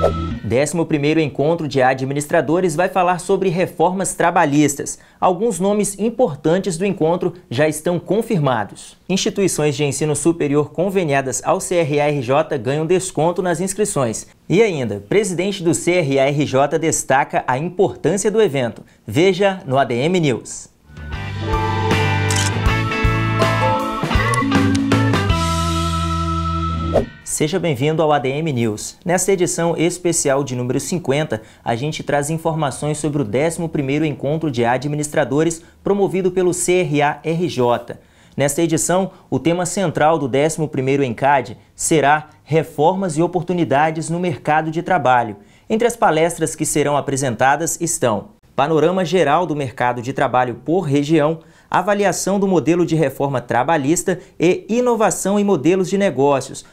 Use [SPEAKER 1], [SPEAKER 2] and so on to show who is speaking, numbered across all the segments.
[SPEAKER 1] 11º Encontro de Administradores vai falar sobre reformas trabalhistas. Alguns nomes importantes do encontro já estão confirmados. Instituições de ensino superior conveniadas ao CRARJ ganham desconto nas inscrições. E ainda, presidente do CRARJ destaca a importância do evento. Veja no ADM News. Seja bem-vindo ao ADM News. Nesta edição especial de número 50, a gente traz informações sobre o 11º Encontro de Administradores promovido pelo CRA-RJ. Nesta edição, o tema central do 11º ENCAD será Reformas e Oportunidades no Mercado de Trabalho. Entre as palestras que serão apresentadas estão Panorama Geral do Mercado de Trabalho por Região, Avaliação do Modelo de Reforma Trabalhista e Inovação em Modelos de Negócios,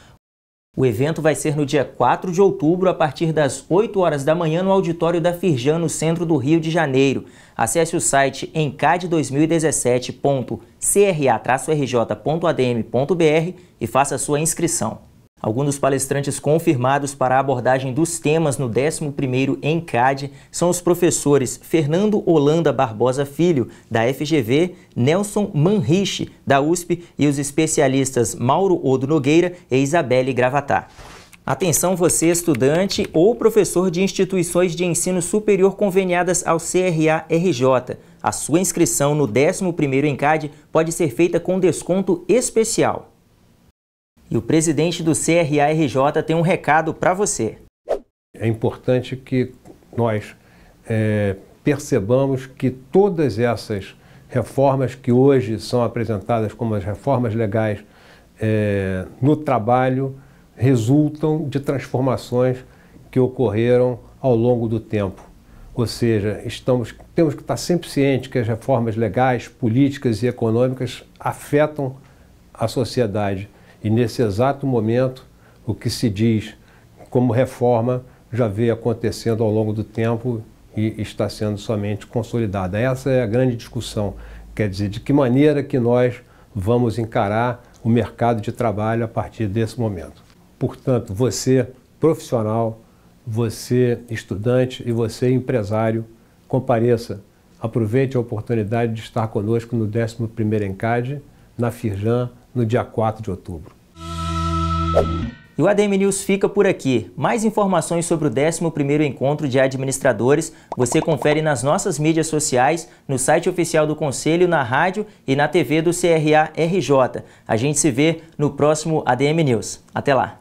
[SPEAKER 1] o evento vai ser no dia 4 de outubro, a partir das 8 horas da manhã, no auditório da Firjan, no centro do Rio de Janeiro. Acesse o site encad2017.cra-rj.adm.br e faça sua inscrição. Alguns dos palestrantes confirmados para a abordagem dos temas no 11º ENCAD são os professores Fernando Holanda Barbosa Filho, da FGV, Nelson Manriche, da USP e os especialistas Mauro Odo Nogueira e Isabelle Gravatar. Atenção você estudante ou professor de instituições de ensino superior conveniadas ao CRA-RJ. A sua inscrição no 11º ENCAD pode ser feita com desconto especial. E o presidente do CRA-RJ tem um recado para você.
[SPEAKER 2] É importante que nós é, percebamos que todas essas reformas que hoje são apresentadas como as reformas legais é, no trabalho resultam de transformações que ocorreram ao longo do tempo. Ou seja, estamos, temos que estar sempre cientes que as reformas legais, políticas e econômicas afetam a sociedade e nesse exato momento, o que se diz como reforma já veio acontecendo ao longo do tempo e está sendo somente consolidada. Essa é a grande discussão, quer dizer, de que maneira que nós vamos encarar o mercado de trabalho a partir desse momento. Portanto, você profissional, você estudante e você empresário, compareça, aproveite a oportunidade de estar conosco no 11º ENCAD, na Firjan, no dia 4 de outubro.
[SPEAKER 1] E o ADM News fica por aqui. Mais informações sobre o 11º Encontro de Administradores você confere nas nossas mídias sociais, no site oficial do Conselho, na rádio e na TV do CRA-RJ. A gente se vê no próximo ADM News. Até lá!